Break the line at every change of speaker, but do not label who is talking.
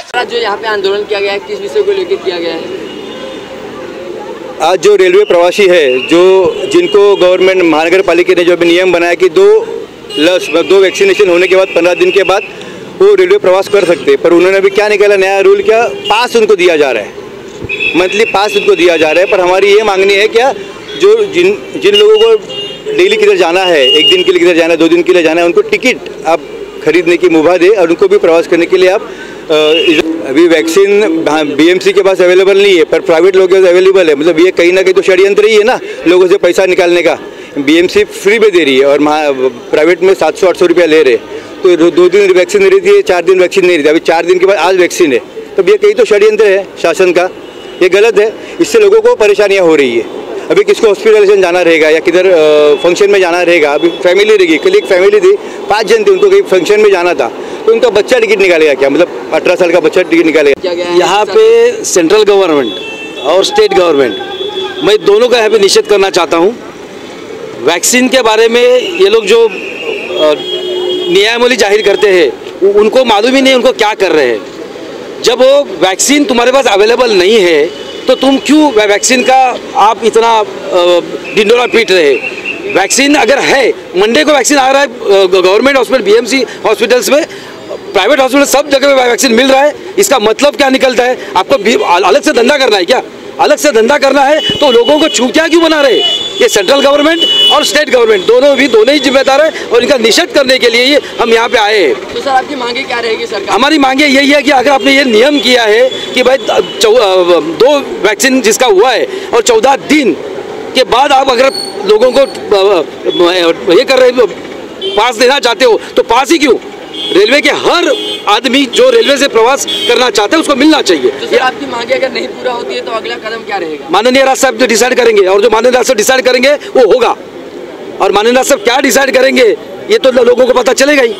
जो यहाँ पे आंदोलन किया गया है, किस विषय को लेकर किया गया है?
आज जो रेलवे प्रवासी है, जो जिनको गवर्नमेंट महानगर पालिका ने जो अभी नियम बनाया कि दो लस दो वैक्सीनेशन होने के बाद, पंद्रह दिन के बाद, वो रेलवे प्रवास कर सकते पर उन्होंने अभी क्या निकाला, नया रूल क्या? पास उनको दिया जा रहा है। मंथली पास उनको दिया जा रहा है। पर हमारी ये मांगनी है, क्या जो जिन जिन लोगों को डेली किधर जाना है, एक दिन के लिए किधर जाना है, दो दिन के लिए जाना है, उनको टिकट आप खरीदने की मुभा दे और उनको भी प्रवास करने के लिए आप अभी वैक्सीन बीएमसी के पास अवेलेबल नहीं है, पर प्राइवेट लोगों के पास अवेलेबल है। मतलब ये कहीं ना कहीं तो षड्यंत्र ही है ना, लोगों से पैसा निकालने का। बीएमसी फ्री में दे रही है, और प्राइवेट में सात सौ, आठ सौ रुपया ले रहे तो दो- दिन वैक्सीन दे रही थी, चार दिन वैक्सीन नहीं रही थी। अभी चार दिन के बाद आज वैक्सीन है। तो ये कहीं तो षड्यंत्र है शासन का। ये गलत है। इससे लोगों को परेशानियाँ हो रही है। अभी किसको हॉस्पिटलाइजेशन जाना रहेगा, या किधर फ़ंक्शन में जाना रहेगा? अभी फैमिली रहेगी कल एक फैमिली थी, पाँच जन थे, उनको कहीं फ़ंक्शन में जाना था। तो उनका बच्चा टिकट निकालेगा क्या? मतलब अठारह साल का बच्चा टिकट निकालेगा।
गया
यहाँ पे सेंट्रल गवर्नमेंट और स्टेट गवर्नमेंट मैं दोनों का यहाँ पे निषेध करना चाहता हूँ। वैक्सीन के बारे में ये लोग जो नियमावली ज़ाहिर करते हैं उनको मालूम ही नहीं उनको क्या कर रहे हैं। जब वो वैक्सीन तुम्हारे पास अवेलेबल नहीं है तो तुम क्यों वै- वैक्सीन का आप इतना डिंडोरा पीट रहे वैक्सीन अगर है मंडे को वैक्सीन आ रहा है गवर्नमेंट हॉस्पिटल बीएमसी हॉस्पिटल्स में प्राइवेट हॉस्पिटल सब जगह पे वैक्सीन मिल रहा है। इसका मतलब क्या निकलता है? आपको अलग से धंधा करना है क्या? अलग से धंधा करना है तो लोगों को छूटिया क्यों बना रहे ये सेंट्रल गवर्नमेंट और स्टेट गवर्नमेंट दोनों भी दोनों ही जिम्मेदार है और इनका निषेध करने के लिए ये हम यहाँ पे आए हैं।
तो सर आपकी मांगे क्या रहेगी सर
हमारी मांगे यही है कि अगर आपने ये नियम किया है कि भाई दो वैक्सीन जिसका हुआ है और चौदह दिन के बाद आप अगर लोगों को ये कर रहे पास देना चाहते हो तो पास ही क्यों? रेलवे के हर आदमी जो रेलवे से प्रवास करना चाहते हैं उसको मिलना चाहिए।
तो सर आपकी मांगे अगर नहीं पूरा होती है तो अगला कदम क्या रहेगा?
माननीय राज साहब जो डिसाइड करेंगे और जो माननीय राज साहब डिसाइड करेंगे वो होगा। और माननीय राज साहब क्या डिसाइड करेंगे ये तो लोगों को पता चलेगा ही।